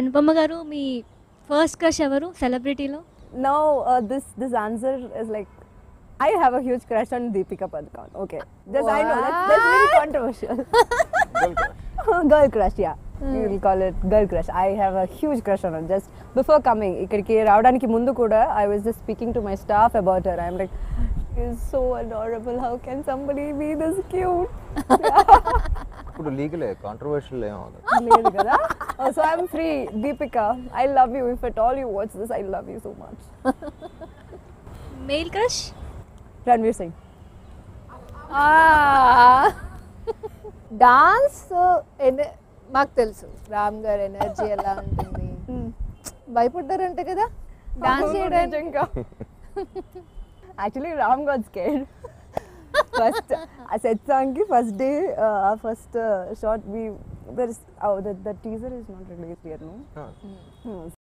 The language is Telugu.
అనుపమ గారు మీ ఫస్ట్ క్రష్ ఎవరు సెలబ్రిటీలో Now uh, this this answer is like I have a huge crush on Deepika Padukone. Okay, just I know that's, that's very controversial. girl crush, yeah. You will call it girl crush. I have a huge crush on her. Just before coming, ఇక్కడికి రావడానికి ముందు కూడా I was just speaking to my staff about her. I'm like, she is so adorable. How can somebody be this cute? ఇప్పుడు లీగలే కాంట్రవర్షియల్ ఏం అవ్వదు. లేదు కదా? So I'm free Deepika I love you if at all you watch this I love you so much male crush Ranveer Singh dance మాకు తెలుసు. రామ్ గారు ఎనర్జీ ఎలా ఉంటుంది. భయపడ్డారంట కదా? డాన్స్ చేయడానికి. ఇంకా actually Ram got scared first ఆ సెట్ సాంగ్కి ఫస్ట్ డే ఆ first shot whether is the teaser is not release here no